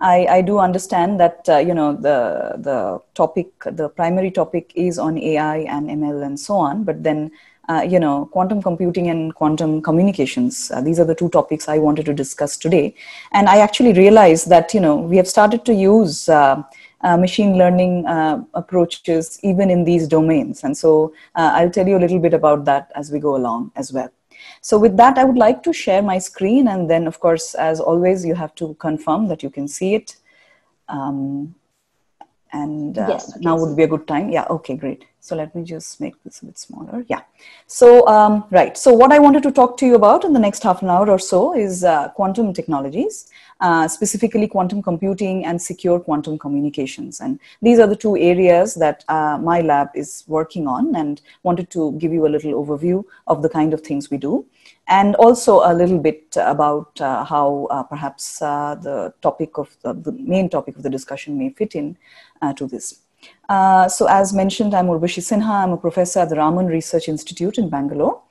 I, I do understand that uh, you know the the topic, the primary topic is on AI and ML and so on. But then uh, you know quantum computing and quantum communications. Uh, these are the two topics I wanted to discuss today. And I actually realized that you know we have started to use. Uh, uh, machine learning uh, approaches even in these domains. And so uh, I'll tell you a little bit about that as we go along as well. So with that, I would like to share my screen. And then, of course, as always, you have to confirm that you can see it. Um, and uh, yes, now would be a good time. Yeah, okay, great. So let me just make this a bit smaller. Yeah. So, um, right. So what I wanted to talk to you about in the next half an hour or so is uh, quantum technologies. Uh, specifically quantum computing and secure quantum communications. And these are the two areas that uh, my lab is working on and wanted to give you a little overview of the kind of things we do. And also a little bit about uh, how uh, perhaps uh, the topic of the, the, main topic of the discussion may fit in to this. So as mentioned, I'm Urbasi Sinha. I'm a professor at the Raman Research Institute in Bangalore.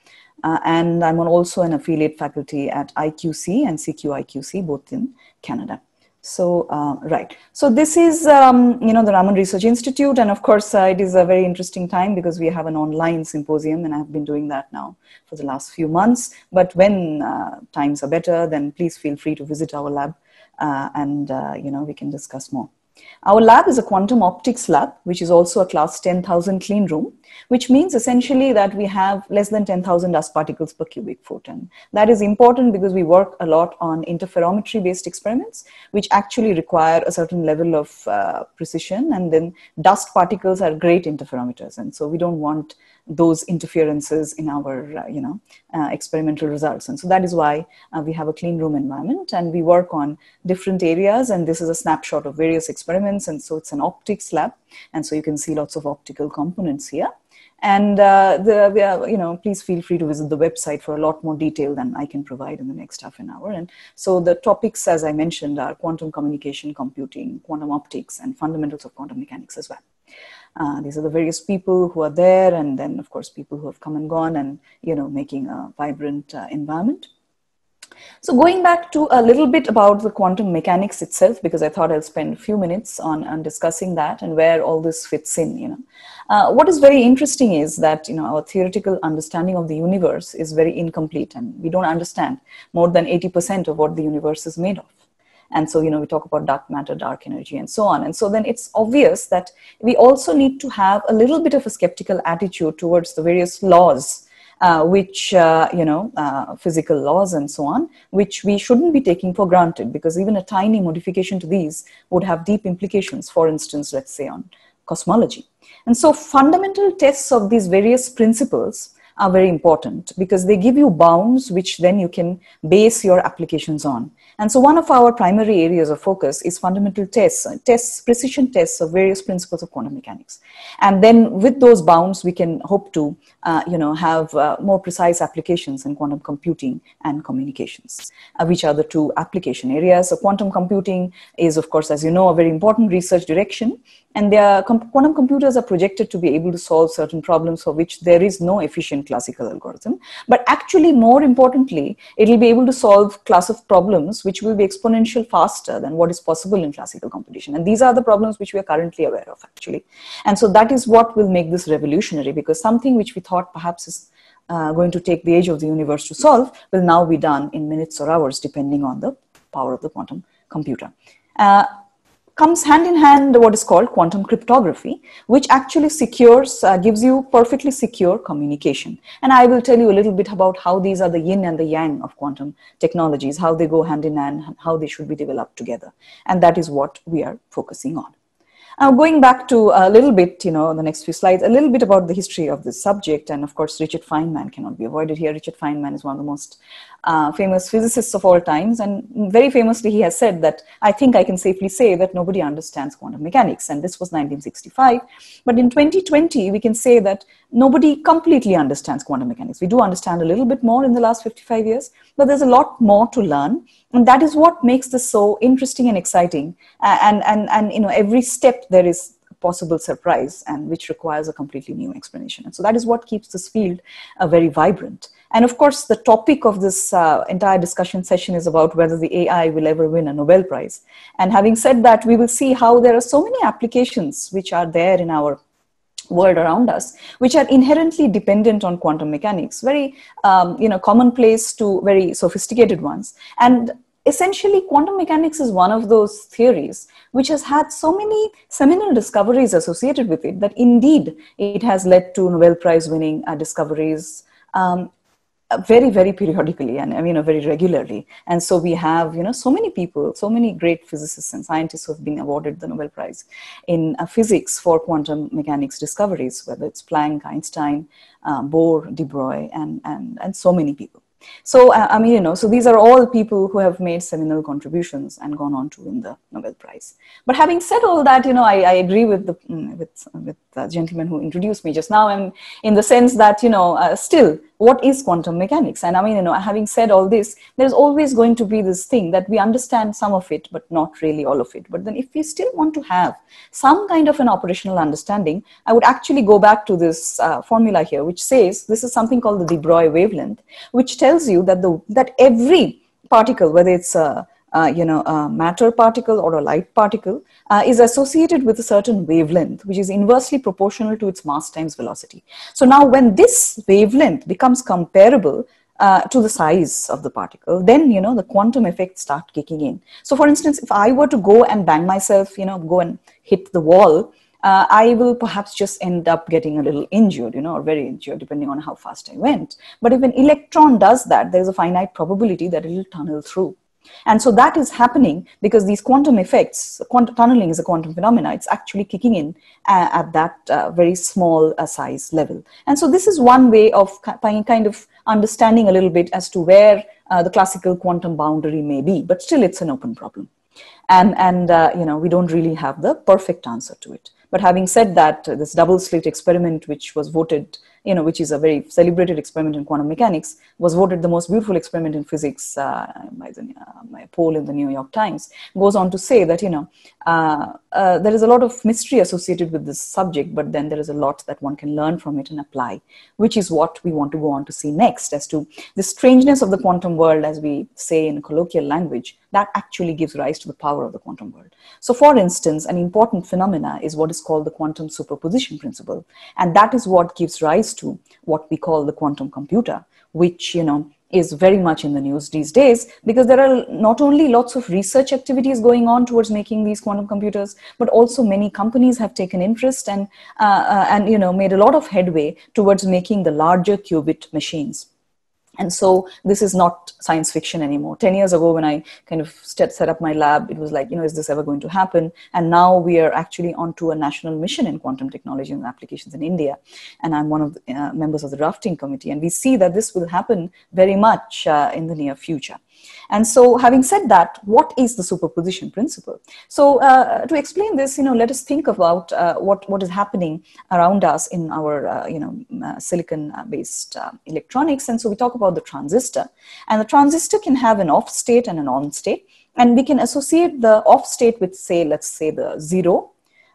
Uh, and I'm also an affiliate faculty at IQC and CQIQC, both in Canada. So, uh, right. So this is, um, you know, the Raman Research Institute. And of course, uh, it is a very interesting time because we have an online symposium and I've been doing that now for the last few months. But when uh, times are better, then please feel free to visit our lab uh, and, uh, you know, we can discuss more. Our lab is a quantum optics lab, which is also a class 10,000 clean room, which means essentially that we have less than 10,000 dust particles per cubic foot. And that is important because we work a lot on interferometry based experiments, which actually require a certain level of uh, precision. And then dust particles are great interferometers. And so we don't want those interferences in our uh, you know uh, experimental results. And so that is why uh, we have a clean room environment and we work on different areas. And this is a snapshot of various experiments. And so it's an optics lab. And so you can see lots of optical components here. And uh, the, you know please feel free to visit the website for a lot more detail than i can provide in the next half an hour. And so the topics as i mentioned are quantum communication computing quantum optics and fundamentals of quantum mechanics as well uh, these are the various people who are there, and then of course people who have come and gone, and you know making a vibrant uh, environment. So going back to a little bit about the quantum mechanics itself, because I thought I'll spend a few minutes on, on discussing that and where all this fits in. You know, uh, what is very interesting is that you know our theoretical understanding of the universe is very incomplete, and we don't understand more than eighty percent of what the universe is made of and so you know we talk about dark matter dark energy and so on. And so then it's obvious that we also need to have a little bit of a skeptical attitude towards the various laws uh, which uh, you know uh, physical laws and so on which we shouldn't be taking for granted because even a tiny modification to these would have deep implications for instance let's say on cosmology. And so fundamental tests of these various principles are very important because they give you bounds which then you can base your applications on and so one of our primary areas of focus is fundamental tests, tests, precision tests of various principles of quantum mechanics. And then with those bounds, we can hope to, uh, you know, have uh, more precise applications in quantum computing and communications, uh, which are the two application areas. So quantum computing is, of course, as you know, a very important research direction and their com- quantum computers are projected to be able to solve certain problems for which there is no efficient classical algorithm but actually more importantly it will be able to solve class of problems which will be exponential faster than what is possible in classical computation. And these are the problems which we are currently aware of actually. And so that is what will make this revolutionary because something which we thought perhaps is uh, going to take the age of the universe to solve will now be done in minutes or hours depending on the power of the quantum computer. Uh, comes hand in hand what is called quantum cryptography, which actually secures, uh, gives you perfectly secure communication. And I will tell you a little bit about how these are the yin and the yang of quantum technologies, how they go hand in hand, how they should be developed together. And that is what we are focusing on. Now, going back to a little bit, you know, the next few slides, a little bit about the history of this subject. And of course, Richard Feynman cannot be avoided here. Richard Feynman is one of the most uh, famous physicists of all times. And very famously, he has said that I think I can safely say that nobody understands quantum mechanics. And this was 1965. But in 2020, we can say that nobody completely understands quantum mechanics. We do understand a little bit more in the last 55 years, but there's a lot more to learn and that is what makes this so interesting and exciting and and and you know every step there is possible surprise and which requires a completely new explanation. And so that is what keeps this field uh, very vibrant. And of course, the topic of this uh, entire discussion session is about whether the AI will ever win a Nobel Prize. And having said that, we will see how there are so many applications which are there in our world around us, which are inherently dependent on quantum mechanics, very um, you know commonplace to very sophisticated ones. And essentially, quantum mechanics is one of those theories which has had so many seminal discoveries associated with it that indeed it has led to Nobel Prize winning uh, discoveries. Um, very very periodically and you know very regularly and so we have you know so many people so many great physicists and scientists who have been awarded the nobel prize in uh, physics for quantum mechanics discoveries whether it's planck einstein uh, bohr de broglie and and and so many people so uh, i mean you know so these are all people who have made seminal contributions and gone on to win the nobel prize. But having said all that you know i, I agree with the mm, with with the gentleman who introduced me just now and in the sense that you know uh, still what is quantum mechanics? And i mean you know having said all this there's always going to be this thing that we understand some of it but not really all of it. But then if we still want to have some kind of an operational understanding i would actually go back to this uh, formula here which says this is something called the de broglie wavelength which tells you that the that every particle whether it's a uh, you know, a matter particle or a light particle uh, is associated with a certain wavelength, which is inversely proportional to its mass times velocity. So now when this wavelength becomes comparable uh, to the size of the particle, then, you know, the quantum effects start kicking in. So for instance, if I were to go and bang myself, you know, go and hit the wall, uh, I will perhaps just end up getting a little injured, you know, or very injured, depending on how fast I went. But if an electron does that, there's a finite probability that it will tunnel through. And so that is happening because these quantum effects, tunneling is a quantum phenomena, it's actually kicking in uh, at that uh, very small uh, size level. And so this is one way of kind of understanding a little bit as to where uh, the classical quantum boundary may be, but still it's an open problem. And, and uh, you know, we don't really have the perfect answer to it. But having said that, this double slit experiment, which was voted you know, which is a very celebrated experiment in quantum mechanics, was voted the most beautiful experiment in physics uh, by, the, uh, poll in the New York Times, goes on to say that, you know, uh, there is a lot of mystery associated with this subject, but then there is a lot that one can learn from it and apply, which is what we want to go on to see next as to the strangeness of the quantum world, as we say in colloquial language, that actually gives rise to the power of the quantum world. So for instance, an important phenomena is what is called the quantum superposition principle. And that is what gives rise to what we call the quantum computer, which, you know, is very much in the news these days because there are not only lots of research activities going on towards making these quantum computers but also many companies have taken interest and uh, uh, and you know made a lot of headway towards making the larger qubit machines and so this is not science fiction anymore. 10 years ago when i kind of set up my lab it was like you know is this ever going to happen? And now we are actually onto a national mission in quantum technology and applications in india. And i'm one of the uh, members of the drafting committee. And we see that this will happen very much uh, in the near future and so having said that, what is the superposition principle? So uh, to explain this, you know, let us think about uh, what, what is happening around us in our, uh, you know, uh, silicon-based uh, electronics. And so we talk about the transistor. And the transistor can have an off state and an on state. And we can associate the off state with, say, let's say the zero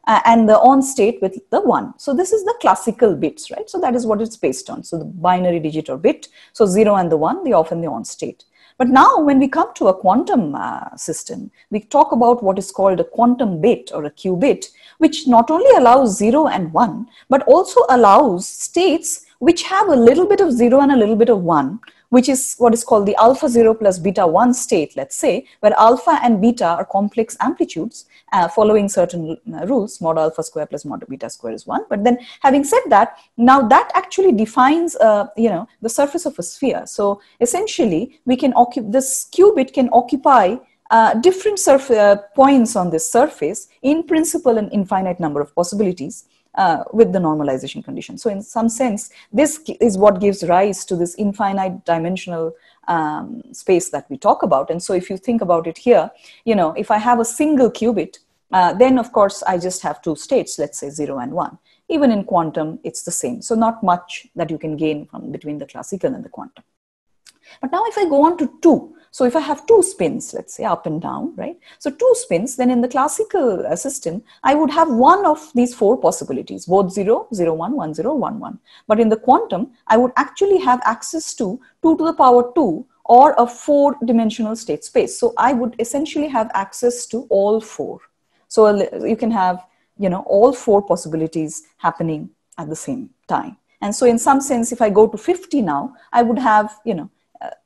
uh, and the on state with the one. So this is the classical bits, right? So that is what it's based on. So the binary digit or bit. So zero and the one, the off and the on state. But now, when we come to a quantum uh, system, we talk about what is called a quantum bit or a qubit, which not only allows 0 and 1, but also allows states which have a little bit of 0 and a little bit of 1, which is what is called the alpha 0 plus beta 1 state, let's say, where alpha and beta are complex amplitudes uh, following certain uh, rules, mod alpha square plus mod beta square is 1. But then having said that, now that actually defines, uh, you know, the surface of a sphere. So essentially, we can occupy, this qubit can occupy uh, different surf- uh, points on this surface in principle an infinite number of possibilities uh, with the normalization condition. So in some sense, this is what gives rise to this infinite dimensional um, space that we talk about. And so if you think about it here, you know, if I have a single qubit, uh, then of course I just have two states, let's say zero and one. Even in quantum, it's the same. So not much that you can gain from between the classical and the quantum. But now if I go on to two, So if I have two spins, let's say up and down, right? So two spins, then in the classical system, I would have one of these four possibilities, both 0, 0, 1, 1, 0, 1, 1. But in the quantum, I would actually have access to 2 to the power 2 or a four dimensional state space. So I would essentially have access to all four. So you can have, you know, all four possibilities happening at the same time. And so in some sense, if I go to 50 now, I would have, you know,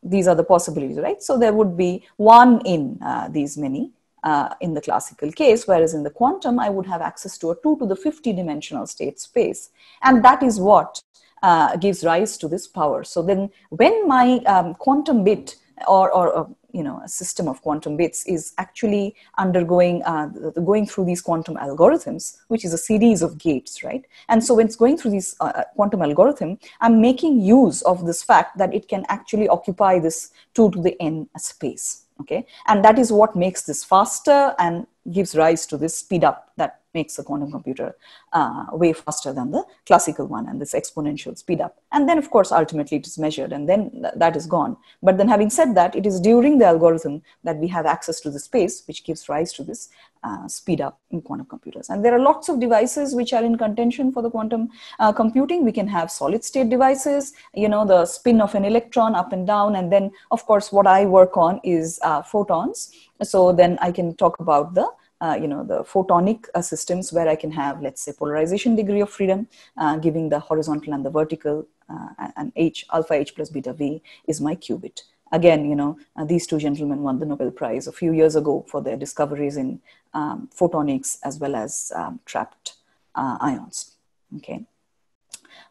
these are the possibilities, right? So there would be one in uh, these many uh, in the classical case, whereas in the quantum, I would have access to a 2 to the 50 dimensional state space. And that is what uh, gives rise to this power. So then when my um, quantum bit or, or, or you know a system of quantum bits is actually undergoing uh, going through these quantum algorithms which is a series of gates right? And so when it's going through this uh, uh, quantum algorithm i'm making use of this fact that it can actually occupy this 2 to the n space okay? And that is what makes this faster and gives rise to this speed up that makes a quantum computer uh, way faster than the classical one and this exponential speed up. And then, of course, ultimately it is measured and then th- that is gone. But then, having said that, it is during the algorithm that we have access to the space, which gives rise to this uh, speed up in quantum computers. And there are lots of devices which are in contention for the quantum uh, computing. We can have solid state devices, you know, the spin of an electron up and down. And then, of course, what I work on is uh, photons. So then I can talk about the uh, you know, the photonic uh, systems where I can have, let's say, polarization degree of freedom, uh, giving the horizontal and the vertical, uh, and H, alpha H plus beta V is my qubit. Again, you know, uh, these two gentlemen won the Nobel Prize a few years ago for their discoveries in um, photonics as well as um, trapped ions. Okay.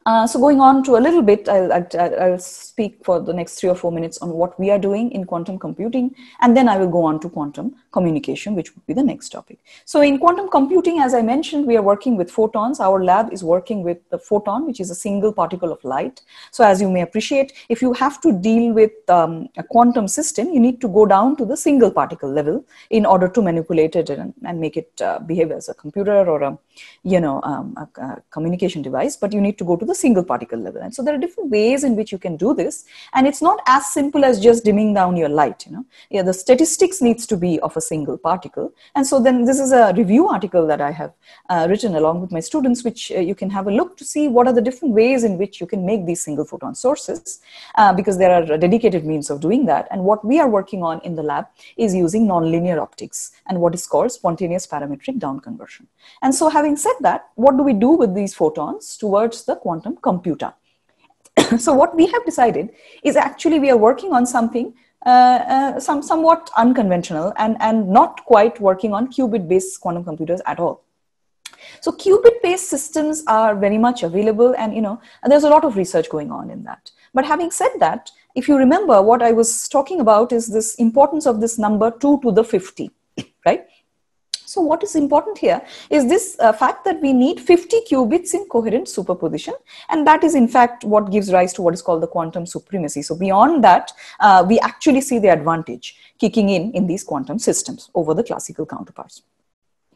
Uh, so going on to a little bit, I'll, I'll, I'll, speak for the next three or four minutes on what we are doing in quantum computing, and then I will go on to quantum communication, which would be the next topic. So in quantum computing, as I mentioned, we are working with photons. Our lab is working with the photon, which is a single particle of light. So as you may appreciate, if you have to deal with um, a quantum system, you need to go down to the single particle level in order to manipulate it and, and make it uh, behave as a computer or a, you know, um, a, a communication device. But you need to go to the single particle level. And so there are different ways in which you can do this. And it's not as simple as just dimming down your light, you know. Yeah, the statistics needs to be of a single particle. And so then this is a review article that I have uh, written along with my students, which uh, you can have a look to see what are the different ways in which you can make these single photon sources, uh, because there are dedicated means of doing that. And what we are working on in the lab is using nonlinear optics and what is called spontaneous parametric down conversion. And so having said that, what do we do with these photons towards the quantum computer? so what we have decided is actually we are working on something uh, uh, some somewhat unconventional and and not quite working on qubit based quantum computers at all. So qubit based systems are very much available and you know there's a lot of research going on in that. But having said that if you remember what i was talking about is this importance of this number 2 to the 50 right so what is important here is this uh, fact that we need 50 qubits in coherent superposition. And that is in fact what gives rise to what is called the quantum supremacy. So beyond that, uh, we actually see the advantage kicking in in these quantum systems over the classical counterparts.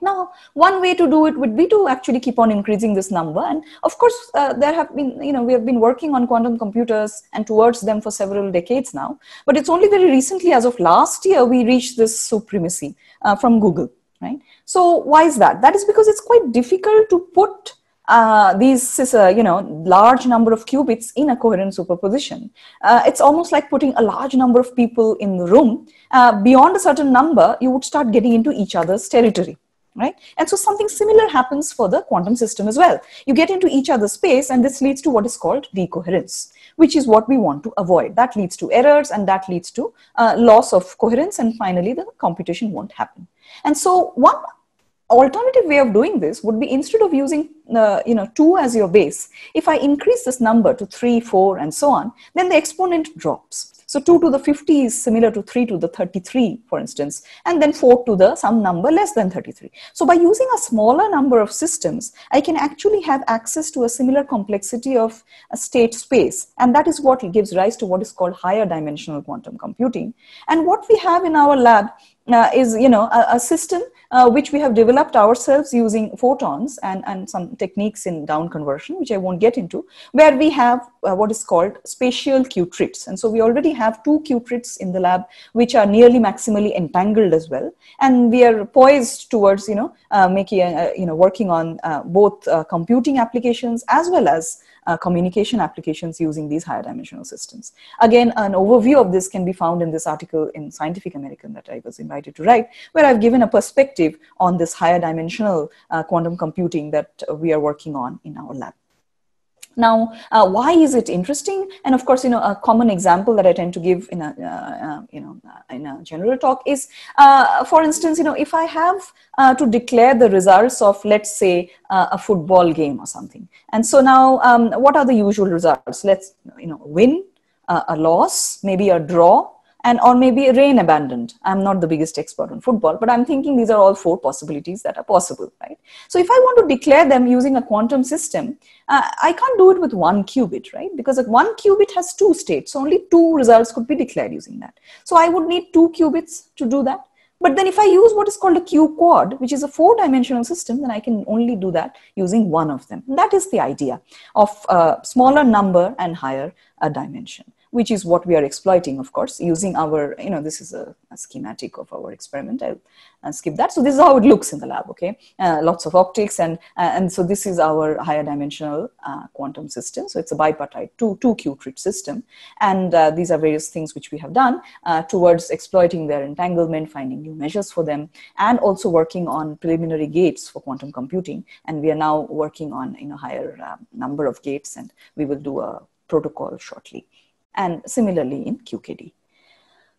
Now, one way to do it would be to actually keep on increasing this number. And of course, uh, there have been, you know, we have been working on quantum computers and towards them for several decades now. But it's only very recently, as of last year, we reached this supremacy uh, from Google right? So why is that? That is because it's quite difficult to put uh, these, uh, you know, large number of qubits in a coherent superposition. Uh, it's almost like putting a large number of people in the room. Uh, beyond a certain number, you would start getting into each other's territory, right? And so something similar happens for the quantum system as well. You get into each other's space, and this leads to what is called decoherence which is what we want to avoid. That leads to errors and that leads to uh, loss of coherence, and finally, the computation won't happen. And so, one alternative way of doing this would be instead of using uh, you know 2 as your base if i increase this number to 3 4 and so on then the exponent drops so 2 to the 50 is similar to 3 to the 33, for instance, and then 4 to the some number less than 33. So by using a smaller number of systems, I can actually have access to a similar complexity of a state space. And that is what gives rise to what is called higher dimensional quantum computing. And what we have in our lab uh, is you know a, a system uh, which we have developed ourselves using photons and, and some techniques in down conversion, which I won't get into, where we have uh, what is called spatial Q-trits. And so we already have two Q-trits in the lab, which are nearly maximally entangled as well. And we are poised towards, you know, uh, making, uh, you know, working on uh, both computing applications as well as uh, communication applications using these higher dimensional systems. Again, an overview of this can be found in this article in Scientific American that I was invited to write, where I've given a perspective on this higher dimensional uh, quantum computing that we are working on in our lab. Now, uh, why is it interesting? And of course, you know, a common example that I tend to give in a, uh, uh, you know, uh, in a general talk is, uh, for instance, you know, if I have uh, to declare the results of, let's say, a football game or something. And so now, um, what are the usual results? Let's, you know, win, a loss, maybe a draw, and or maybe rain abandoned. I'm not the biggest expert on football but i'm thinking these are all four possibilities that are possible right? So if i want to declare them using a quantum system uh, i can't do it with one qubit right? Because one qubit has two states so only two results could be declared using that. So i would need two qubits to do that. But then if I use what is called a Q quad, which is a four dimensional system, then I can only do that using one of them. And that is the idea of a smaller number and higher a dimension which is what we are exploiting, of course, using our, you know, this is a, a schematic of our experiment. I'll, I'll, skip that. So this is how it looks in the lab, okay? Uh, lots of optics. And, uh, and so this is our higher dimensional uh, quantum system. So it's a bipartite two, two Q-trit system. And uh, these are various things which we have done uh, towards exploiting their entanglement, finding new measures for them, and also working on preliminary gates for quantum computing. And we are now working on, you know, higher uh, number of gates and we will do a protocol shortly and similarly in QKD.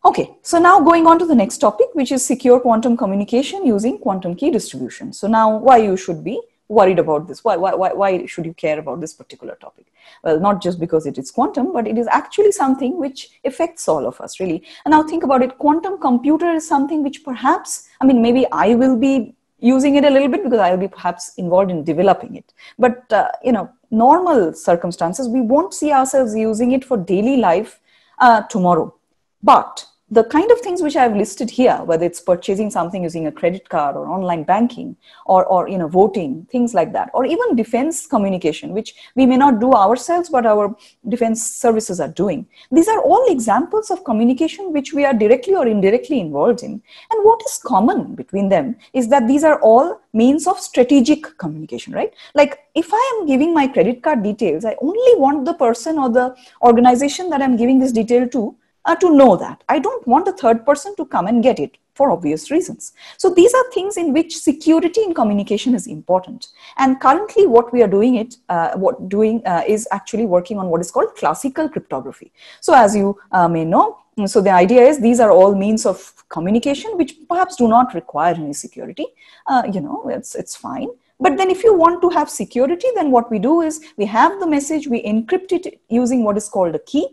Okay, so now going on to the next topic, which is secure quantum communication using quantum key distribution. So now why you should be worried about this? Why, why, why, should you care about this particular topic? Well, not just because it is quantum, but it is actually something which affects all of us really. And now think about it, quantum computer is something which perhaps, I mean, maybe I will be using it a little bit because I'll be perhaps involved in developing it. But, uh, you know, normal circumstances, we won't see ourselves using it for daily life uh, tomorrow. But the kind of things which I've listed here, whether it's purchasing something using a credit card or online banking or, or you know, voting, things like that, or even defense communication, which we may not do ourselves, but our defense services are doing. These are all examples of communication which we are directly or indirectly involved in. And what is common between them is that these are all means of strategic communication, right? Like if I am giving my credit card details, I only want the person or the organization that I'm giving this detail to uh, to know that. I don't want a third person to come and get it for obvious reasons. So these are things in which security in communication is important. And currently what we are doing it, uh, what doing uh, is actually working on what is called classical cryptography. So as you uh, may know, so the idea is these are all means of communication which perhaps do not require any security. Uh, you know, it's, it's fine. But then if you want to have security, then what we do is we have the message, we encrypt it using what is called a key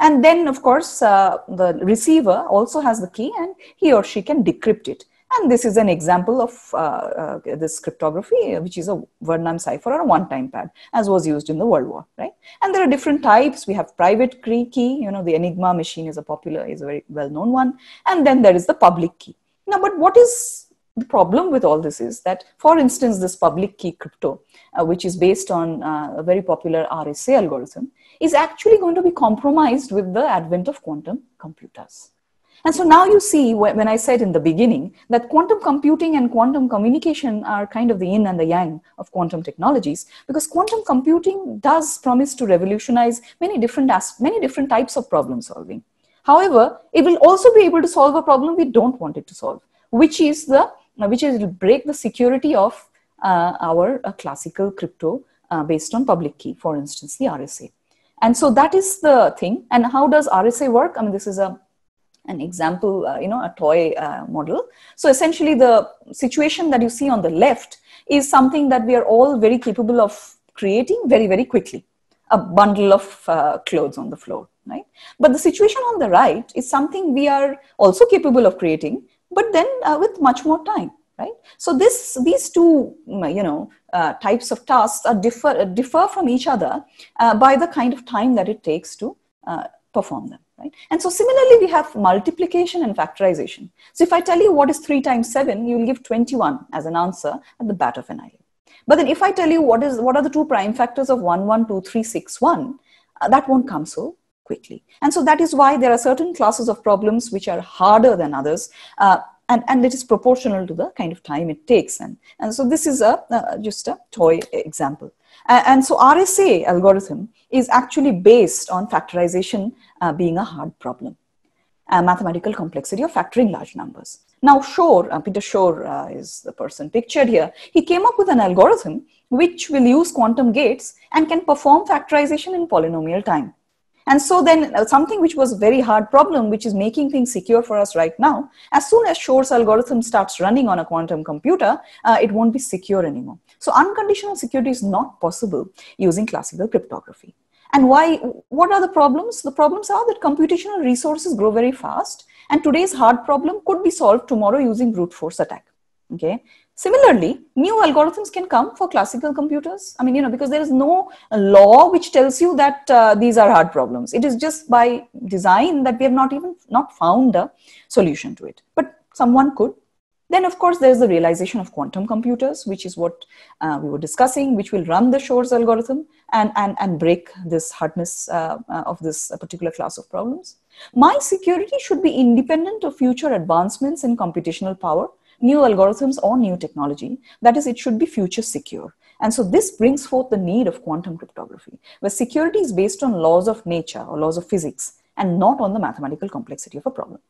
and then, of course, uh, the receiver also has the key and he or she can decrypt it. And this is an example of uh, uh, this cryptography, which is a Vernam cipher or a one-time pad, as was used in the World War, right? And there are different types. We have private key, you know, the Enigma machine is a popular, is a very well-known one. And then there is the public key. Now, but what is the problem with all this is that, for instance, this public key crypto, uh, which is based on uh, a very popular RSA algorithm, is actually going to be compromised with the advent of quantum computers. And so now you see when I said in the beginning that quantum computing and quantum communication are kind of the yin and the yang of quantum technologies because quantum computing does promise to revolutionize many different many different types of problem solving. However, it will also be able to solve a problem we don't want it to solve, which is the which is break the security of uh, our uh, classical crypto uh, based on public key, for instance, the RSA. And so that is the thing. And how does RSA work? I mean, this is a an example, uh, you know, a toy uh, model. So essentially, the situation that you see on the left is something that we are all very capable of creating very, very quickly. A bundle of uh, clothes on the floor, right? But the situation on the right is something we are also capable of creating, but then uh, with much more time right so this these two mm, you know uh, types of tasks are differ uh, differ from each other uh, by the kind of time that it takes to uh, perform them right? And so similarly, we have multiplication and factorization. So if I tell you what is 3 times 7, you will give 21 as an answer at the bat of an eye. But then if I tell you what is what are the two prime factors of 1, 1, 2, 3, 6, 1, uh, that won't come so quickly. And so that is why there are certain classes of problems which are harder than others. Uh, and, and it is proportional to the kind of time it takes. And, and so this is a, uh, just a toy example. and so RSA algorithm is actually based on factorization uh, being a hard problem, a mathematical complexity of factoring large numbers. Now Shor, uh, Peter Shor uh, is the person pictured here. He came up with an algorithm which will use quantum gates and can perform factorization in polynomial time. And so then uh, something which was a very hard problem, which is making things secure for us right now, as soon as Shor's algorithm starts running on a quantum computer, uh, it won't be secure anymore. So unconditional security is not possible using classical cryptography. And why, what are the problems? The problems are that computational resources grow very fast and today's hard problem could be solved tomorrow using brute force attack. Okay. Similarly, new algorithms can come for classical computers. I mean, you know, because there is no law which tells you that uh, these are hard problems. It is just by design that we have not even not found a solution to it. But someone could. Then, of course, there is the realization of quantum computers, which is what uh, we were discussing, which will run the Shor's algorithm and, and, and break this hardness uh, uh of this particular class of problems. My security should be independent of future advancements in computational power new algorithms or new technology. That is, it should be future secure. And so this brings forth the need of quantum cryptography, where security is based on laws of nature or laws of physics and not on the mathematical complexity of a problem.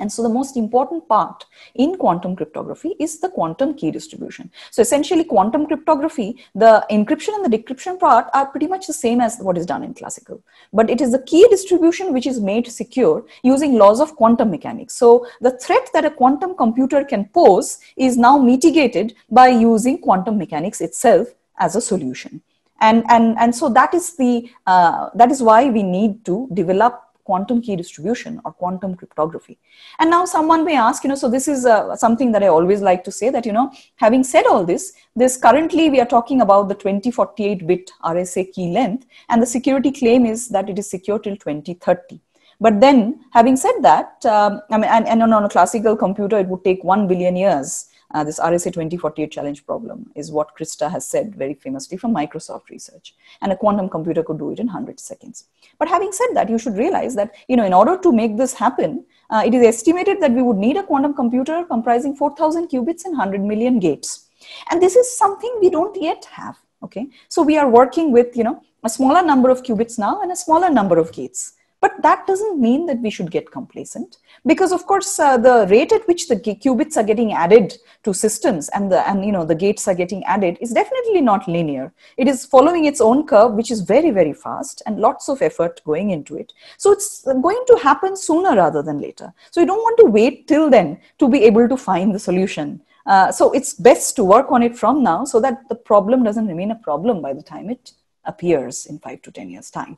And so the most important part in quantum cryptography is the quantum key distribution. So essentially quantum cryptography, the encryption and the decryption part are pretty much the same as what is done in classical. But it is the key distribution which is made secure using laws of quantum mechanics. So the threat that a quantum computer can pose is now mitigated by using quantum mechanics itself as a solution. And, and, and so that is, the, uh, that is why we need to develop quantum key distribution or quantum cryptography. And now someone may ask, you know, so this is uh, something that I always like to say that, you know, having said all this, this currently we are talking about the 2048 bit RSA key length and the security claim is that it is secure till 2030. But then having said that, um, I mean, and, and on a classical computer, it would take 1 billion years uh, this RSA 2048 challenge problem is what Krysta has said very famously from Microsoft research. And a quantum computer could do it in 100 seconds. But having said that, you should realize that, you know, in order to make this happen, uh, it is estimated that we would need a quantum computer comprising 4,000 qubits and 100 million gates. And this is something we don't yet have. Okay. So we are working with, you know, a smaller number of qubits now and a smaller number of gates. But that doesn't mean that we should get complacent because of course uh, the rate at which the qubits are getting added to systems and the and you know the gates are getting added is definitely not linear. It is following its own curve which is very very fast and lots of effort going into it. So it's going to happen sooner rather than later. So you don't want to wait till then to be able to find the solution. Uh, so it's best to work on it from now so that the problem doesn't remain a problem by the time it appears in 5 to 10 years time.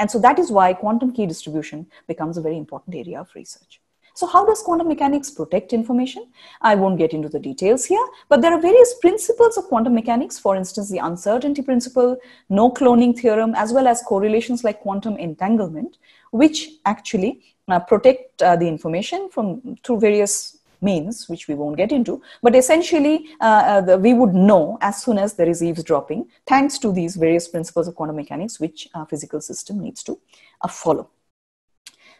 And so that is why quantum key distribution becomes a very important area of research. So how does quantum mechanics protect information? I won't get into the details here, but there are various principles of quantum mechanics, for instance, the uncertainty principle, no cloning theorem, as well as correlations like quantum entanglement, which actually uh, protect uh, the information from through various means, which we won't get into. But essentially, uh, uh, the, we would know as soon as there is eavesdropping, thanks to these various principles of quantum mechanics, which a physical system needs to uh, follow.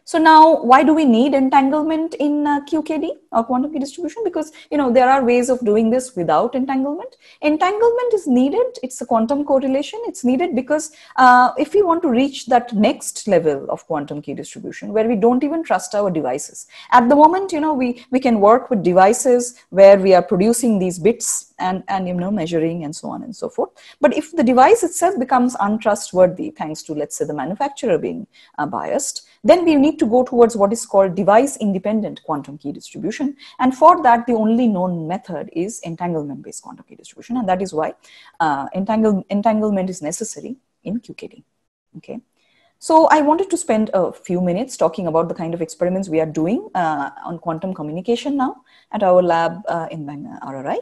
So now, why do we need entanglement in uh, QKD or quantum key distribution? Because you know there are ways of doing this without entanglement. Entanglement is needed. It's a quantum correlation. It's needed because uh, if we want to reach that next level of quantum key distribution, where we don't even trust our devices. At the moment, you know, we we can work with devices where we are producing these bits and and you know measuring and so on and so forth. But if the device itself becomes untrustworthy, thanks to let's say the manufacturer being uh, biased then we need to go towards what is called device independent quantum key distribution. And for that, the only known method is entanglement based quantum key distribution. And that is why uh, entangle, entanglement is necessary in QKD. Okay. So I wanted to spend a few minutes talking about the kind of experiments we are doing uh, on quantum communication now at our lab uh, in RRI.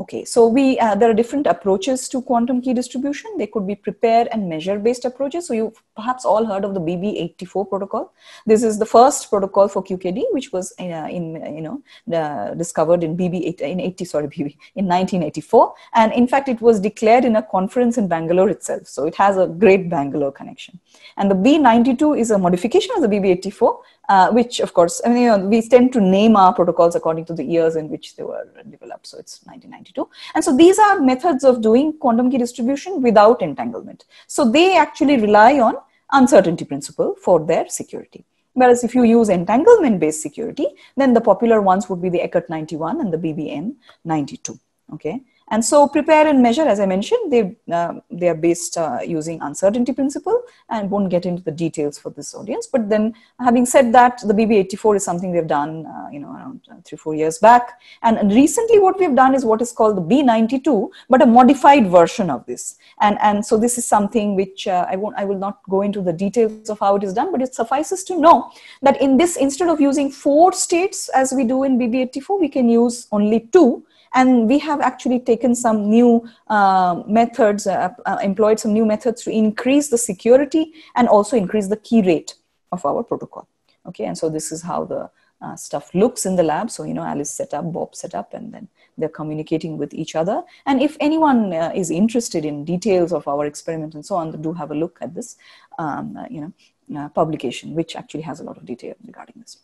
Okay, so we uh, there are different approaches to quantum key distribution. They could be prepare and measure based approaches. So you perhaps all heard of the BB84 protocol. This is the first protocol for QKD, which was uh, in you know uh, discovered in BB8 in 80 sorry BB in 1984, and in fact it was declared in a conference in Bangalore itself. So it has a great Bangalore connection. And the B92 is a modification of the BB84, uh, which of course, I mean, you know, we tend to name our protocols according to the years in which they were developed. So it's 1992. And so these are methods of doing quantum key distribution without entanglement. So they actually rely on uncertainty principle for their security. Whereas if you use entanglement based security, then the popular ones would be the Ekert 91 and the BBM 92. Okay. And so prepare and measure, as I mentioned, they, uh, they are based uh, using uncertainty principle and won't get into the details for this audience. But then having said that, the BB84 is something we've done, uh, you know, around uh, three, four years back. And, and recently what we've done is what is called the B92, but a modified version of this. And, and so this is something which uh, I won't, I will not go into the details of how it is done, but it suffices to know that in this, instead of using four states as we do in BB84, we can use only two and we have actually taken some new uh, methods, uh, uh, employed some new methods to increase the security and also increase the key rate of our protocol. Okay, and so this is how the uh, stuff looks in the lab. So, you know, Alice set up, Bob set up, and then they're communicating with each other. And if anyone uh, is interested in details of our experiment and so on, do have a look at this, um, uh, you know, publication, which actually has a lot of detail regarding this.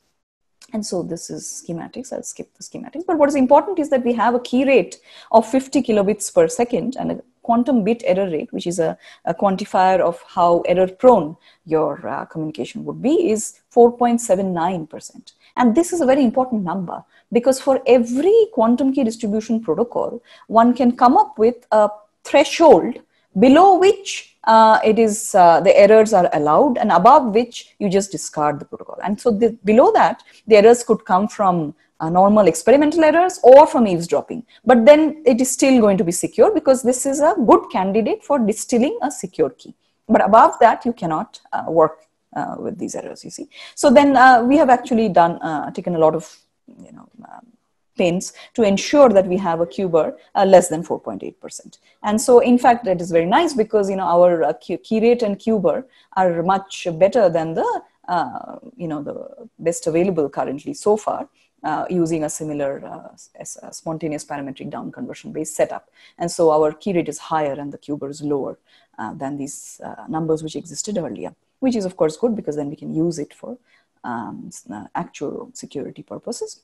And so this is schematics. I'll skip the schematics. But what is important is that we have a key rate of 50 kilobits per second and a quantum bit error rate, which is a, a quantifier of how error prone your uh, communication would be, is 4.79%. And this is a very important number because for every quantum key distribution protocol, one can come up with a threshold below which uh, it is uh, the errors are allowed and above which you just discard the protocol. And so the, below that the errors could come from uh, normal experimental errors or from eavesdropping. But then it is still going to be secure because this is a good candidate for distilling a secure key. But above that you cannot uh, work uh, with these errors you see. So then uh, we have actually done taken a lot of you know um, pains to ensure that we have a QBER uh, less than 4.8%. And so, in fact, that is very nice because, you know, our uh, key rate and QBER are much better than the, uh, you know, the best available currently so far. Uh, using a similar uh, a spontaneous parametric down conversion based setup. And so our key rate is higher and the QBER is lower uh, than these numbers which existed earlier, which is of course good because then we can use it for um, actual security purposes.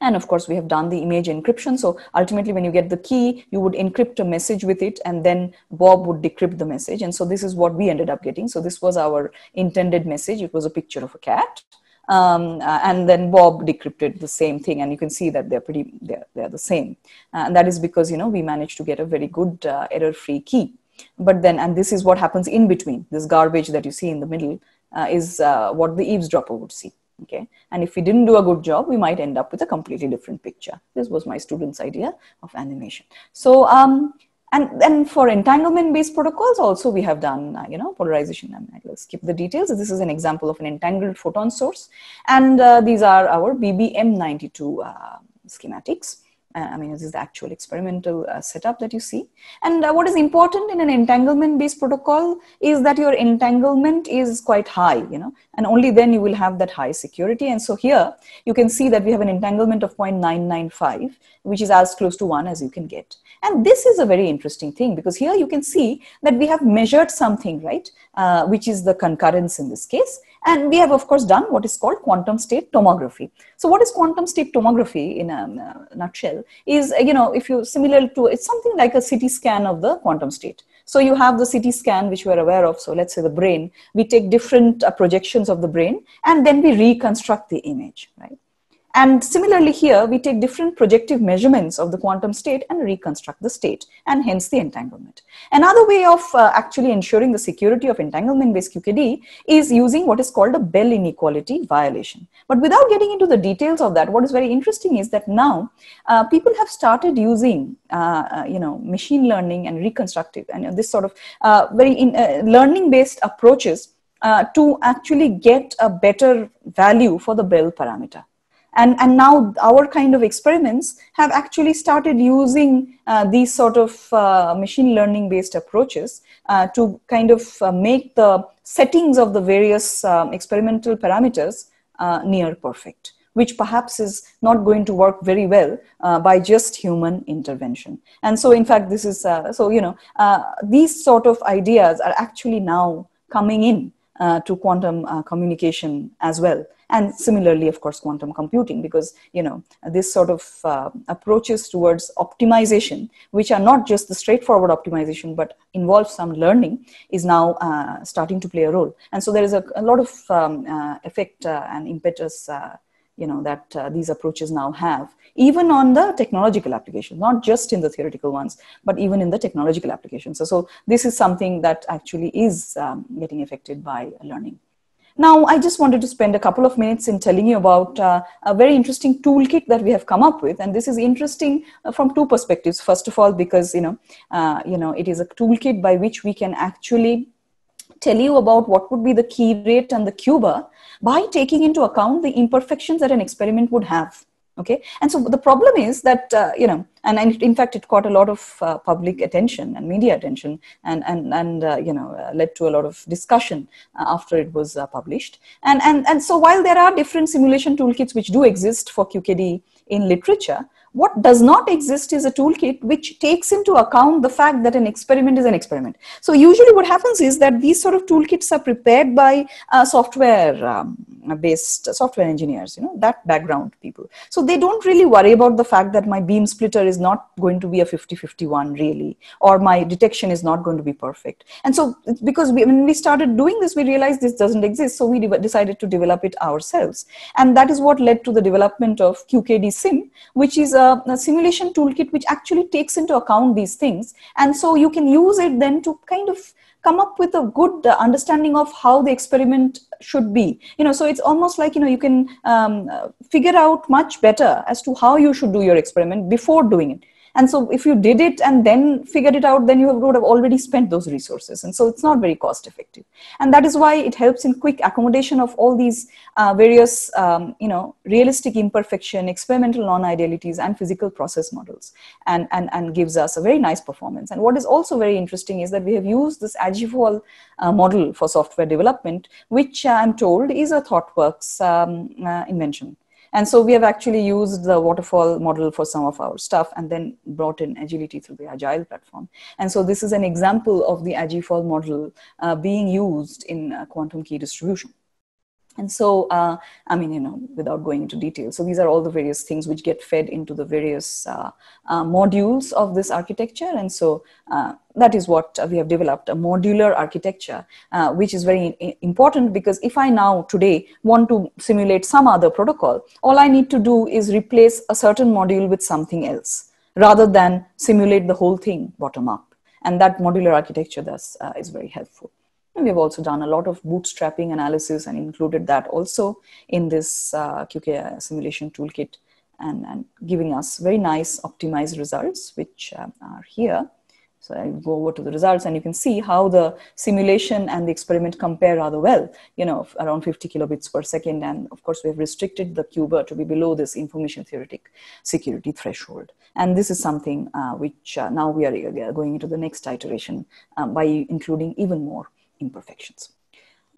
And of course, we have done the image encryption. So ultimately, when you get the key, you would encrypt a message with it, and then Bob would decrypt the message. And so this is what we ended up getting. So this was our intended message. It was a picture of a cat. Um, uh, and then Bob decrypted the same thing, and you can see that they're pretty they're, they're the same, uh, and that is because you know we managed to get a very good uh, error-free key. But then, and this is what happens in between. This garbage that you see in the middle uh, is uh, what the eavesdropper would see okay? And if we didn't do a good job we might end up with a completely different picture. This was my students idea of animation. So um and then for entanglement based protocols also we have done uh, you know polarization. I mean, i'll skip the details. This is an example of an entangled photon source. And uh, these are our bbm92 uh, schematics I mean, this is the actual experimental uh, setup that you see. And uh, what is important in an entanglement based protocol is that your entanglement is quite high, you know, and only then you will have that high security. And so here you can see that we have an entanglement of 0.995, which is as close to one as you can get. And this is a very interesting thing because here you can see that we have measured something, right, uh, which is the concurrence in this case. And we have, of course, done what is called quantum state tomography. So, what is quantum state tomography in a, nutshell? Is, you know, if you similar to it's something like a CT scan of the quantum state. So, you have the CT scan, which we're aware of. So, let's say the brain, we take different uh, projections of the brain and then we reconstruct the image, right? And similarly here, we take different projective measurements of the quantum state and reconstruct the state and hence the entanglement. Another way of uh, actually ensuring the security of entanglement-based QKD is using what is called a Bell inequality violation. But without getting into the details of that, what is very interesting is that now uh, people have started using, uh, uh you know, machine learning and reconstructive and this sort of uh, very uh, learning-based approaches to actually get a better value for the Bell parameter and and now our kind of experiments have actually started using uh, these sort of uh, machine learning based approaches uh, to kind of uh, make the settings of the various um, experimental parameters uh, near perfect which perhaps is not going to work very well uh, by just human intervention. And so, in fact, this is so, you know, these sort of ideas are actually now coming in to quantum communication as well and similarly of course quantum computing because you know this sort of uh, approaches towards optimization which are not just the straightforward optimization but involve some learning is now uh, starting to play a role. And so there is a, a lot of um, uh, effect uh, and impetus you know that uh, these approaches now have even on the technological applications not just in the theoretical ones but even in the technological applications. So, so this is something that actually is um, getting affected by learning now i just wanted to spend a couple of minutes in telling you about uh, a very interesting toolkit that we have come up with. And this is interesting uh, from two perspectives. First of all because you know uh, you know it is a toolkit by which we can actually tell you about what would be the key rate and the QBER by taking into account the imperfections that an experiment would have okay? And so the problem is that uh, you know and, and, in fact it caught a lot of uh, public attention and media attention and and and uh, you know uh, led to a lot of discussion uh, after it was uh, published. And and and so while there are different simulation toolkits which do exist for qkd in literature what does not exist is a toolkit which takes into account the fact that an experiment is an experiment. So usually what happens is that these sort of toolkits are prepared by uh, software um, based software engineers, you know, that background people. So they don't really worry about the fact that my beam splitter is not going to be a 50-51 really, or my detection is not going to be perfect. And so because we, when we started doing this, we realized this doesn't exist. So we de decided to develop it ourselves. And that is what led to the development of QKD SIM, which is a a, simulation toolkit which actually takes into account these things. And so you can use it then to kind of come up with a good uh, understanding of how the experiment should be you know so it's almost like you know you can um, uh, figure out much better as to how you should do your experiment before doing it and so if you did it and then figured it out, then you would have already spent those resources. And so it's not very cost effective. And that is why it helps in quick accommodation of all these uh, various, um, you know, realistic imperfection, experimental non-idealities and physical process models and, and, and gives us a very nice performance. And what is also very interesting is that we have used this AGIFOL uh, model for software development, which uh, I'm told is a ThoughtWorks um, uh, invention. And so we have actually used the waterfall model for some of our stuff and then brought in agility through the agile platform. And so this is an example of the AGIFOL model uh, being used in uh, quantum key distribution. And so, uh, I mean, you know, without going into detail, so these are all the various things which get fed into the various uh, uh, modules of this architecture. And so uh, that is what we have developed, a modular architecture, uh, which is very important because if I now today want to simulate some other protocol, all I need to do is replace a certain module with something else rather than simulate the whole thing bottom up. And that modular architecture thus uh, is very helpful. And we've also done a lot of bootstrapping analysis and included that also in this uh, simulation toolkit and, and giving us very nice optimized results, which uh, are here. So I go over to the results and you can see how the simulation and the experiment compare rather well, you know, around 50 kilobits per second. And of course, we have restricted the QBER to be below this information theoretic security threshold. And this is something uh, which uh, now we are going into the next iteration um, by including even more imperfections.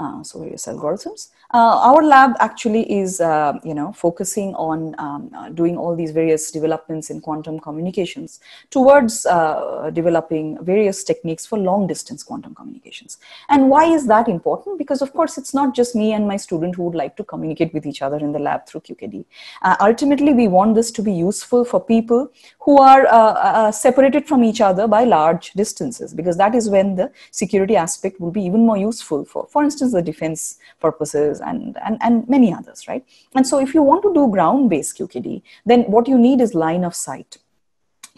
Uh, so various algorithms. Uh, our lab actually is, uh, you know, focusing on um, uh, doing all these various developments in quantum communications towards uh, developing various techniques for long distance quantum communications. And why is that important? Because of course, it's not just me and my student who would like to communicate with each other in the lab through QKD. Uh, ultimately, we want this to be useful for people who are separated from each other by large distances, because that is when the security aspect will be even more useful for, for instance, the defense purposes and, and, and many others, right? And so if you want to do ground-based QKD, then what you need is line of sight.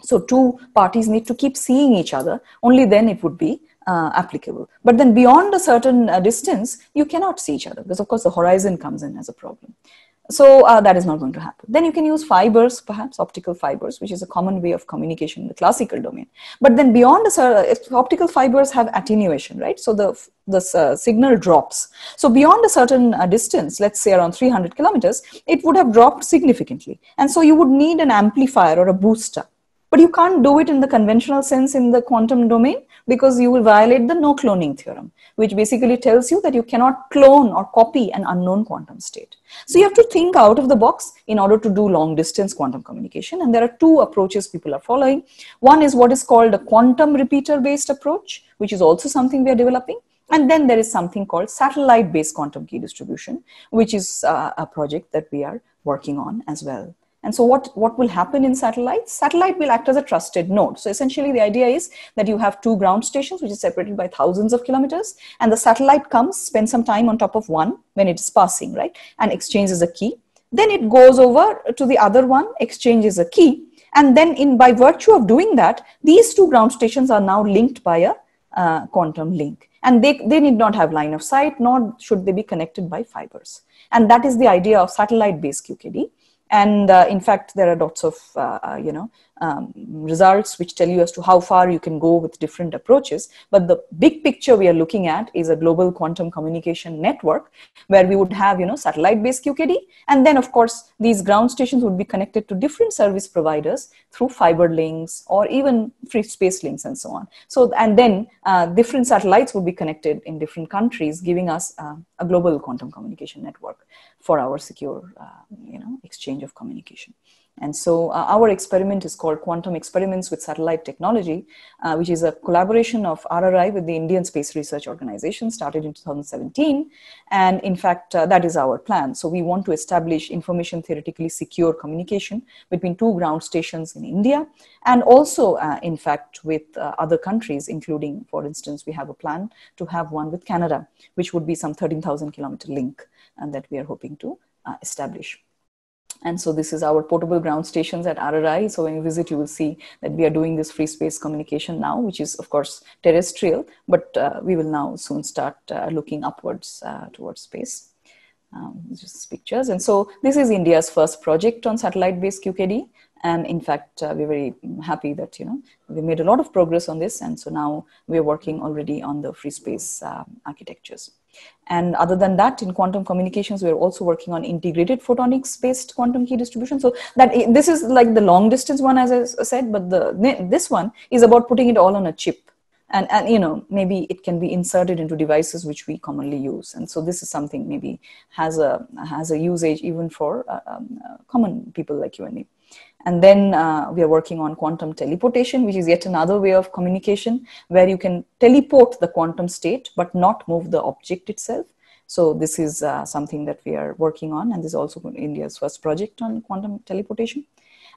So two parties need to keep seeing each other, only then it would be uh, applicable. But then beyond a certain uh, distance, you cannot see each other because of course the horizon comes in as a problem. So uh, that is not going to happen. Then you can use fibers, perhaps optical fibers, which is a common way of communication in the classical domain. But then beyond a if optical fibers have attenuation, right? So the the uh, signal drops. So beyond a certain uh, distance, let's say around 300 kilometers, it would have dropped significantly. And so you would need an amplifier or a booster. But you can't do it in the conventional sense in the quantum domain because you will violate the no cloning theorem, which basically tells you that you cannot clone or copy an unknown quantum state. So you have to think out of the box in order to do long distance quantum communication. And there are two approaches people are following. One is what is called a quantum repeater based approach, which is also something we are developing. And then there is something called satellite based quantum key distribution, which is uh, a project that we are working on as well. And so what, what will happen in satellites? Satellite will act as a trusted node. So essentially the idea is that you have two ground stations, which is separated by thousands of kilometers. And the satellite comes, spends some time on top of one when it is passing, right? And exchanges a key. Then it goes over to the other one, exchanges a key. And then in by virtue of doing that, these two ground stations are now linked by a uh, quantum link. And they, they need not have line of sight, nor should they be connected by fibers. And that is the idea of satellite-based QKD and uh, in fact there are lots of uh, uh, you know um, results which tell you as to how far you can go with different approaches. But the big picture we are looking at is a global quantum communication network where we would have you know satellite based qkd and then of course these ground stations would be connected to different service providers through fiber links or even free space links and so on. So and then uh, different satellites would be connected in different countries giving us uh, a global quantum communication network for our secure uh, you know exchange of communication and so uh, our experiment is called Quantum Experiments with Satellite Technology, uh, which is a collaboration of RRI with the Indian Space Research Organization, started in 2017. And in fact, uh, that is our plan. So we want to establish information theoretically secure communication between two ground stations in India, and also, uh, in fact, with uh, other countries, including, for instance, we have a plan to have one with Canada, which would be some 13,000 kilometer link, and that we are hoping to uh, establish. And so this is our portable ground stations at RRI. So when you visit, you will see that we are doing this free space communication now, which is of course terrestrial, but uh, we will now soon start uh, looking upwards uh, towards space. Um, just pictures. And so this is India's first project on satellite-based QKD. And in fact, uh, we're very happy that, you know, we made a lot of progress on this. And so now we're working already on the free space um, architectures. And other than that, in quantum communications, we're also working on integrated photonics-based quantum key distribution. So that this is like the long distance one, as I said, but the this one is about putting it all on a chip. And, and you know maybe it can be inserted into devices which we commonly use and so this is something maybe has a has a usage even for uh, um, uh, common people like you and me and then uh, we are working on quantum teleportation, which is yet another way of communication where you can teleport the quantum state but not move the object itself. So this is uh, something that we are working on, and this is also India's first project on quantum teleportation.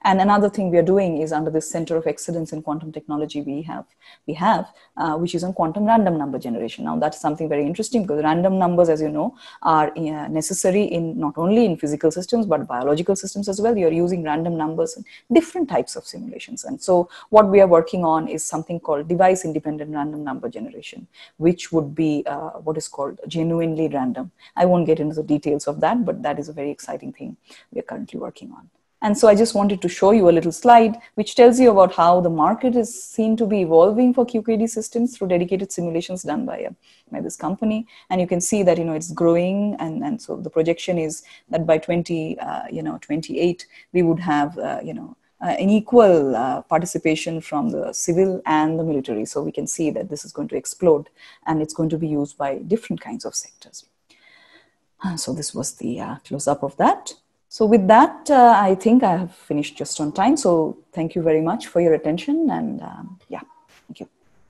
And another thing we are doing is under this Center of Excellence in Quantum Technology we have, we have uh, which is on quantum random number generation. Now that's something very interesting because random numbers, as you know, are uh, necessary in not only in physical systems but biological systems as well. You're using random numbers in different types of simulations. And so what we are working on is something called device independent random number generation, which would be uh, what is called genuinely random. I won't get into the details of that, but that is a very exciting thing we are currently working on. And so I just wanted to show you a little slide which tells you about how the market is seen to be evolving for QKD systems through dedicated simulations done by, uh, by this company. And you can see that, you know, it's growing. And, and so the projection is that by 20, uh, you know, 28, we would have, uh, you know, uh, an equal uh, participation from the civil and the military. So we can see that this is going to explode and it's going to be used by different kinds of sectors. So this was the close up of that. So with that, uh, I think I have finished just on time. So thank you very much for your attention and um, yeah.